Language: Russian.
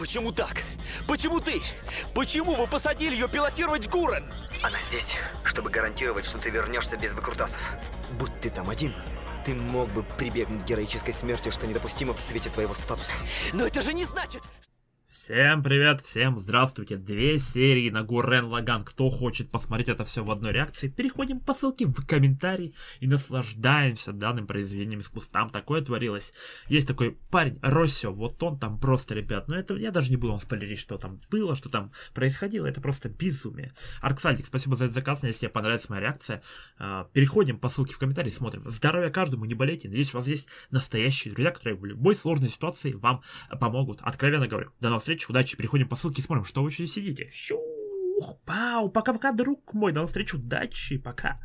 Почему так? Почему ты? Почему вы посадили ее пилотировать Гурен? Она здесь, чтобы гарантировать, что ты вернешься без выкрутасов. Будь ты там один, ты мог бы прибегнуть к героической смерти, что недопустимо в свете твоего статуса. Но это же не значит... Всем привет, всем здравствуйте. Две серии на Гурен Лаган. Кто хочет посмотреть это все в одной реакции, переходим по ссылке в комментарий и наслаждаемся данным произведением искусства. Там такое творилось. Есть такой парень, Россио, вот он там просто, ребят, но это я даже не буду вам спойлерить, что там было, что там происходило. Это просто безумие. Арксальдик, спасибо за этот заказ. Если тебе понравится моя реакция, а, переходим по ссылке в комментарий, смотрим. Здоровья каждому, не болейте. Надеюсь, у вас есть настоящие друзья, которые в любой сложной ситуации вам помогут. Откровенно говорю. До новых встреч, удачи, переходим по ссылке, смотрим, что вы еще сидите. Щух, пау, пока-пока, друг мой, до новых встреч, удачи, пока.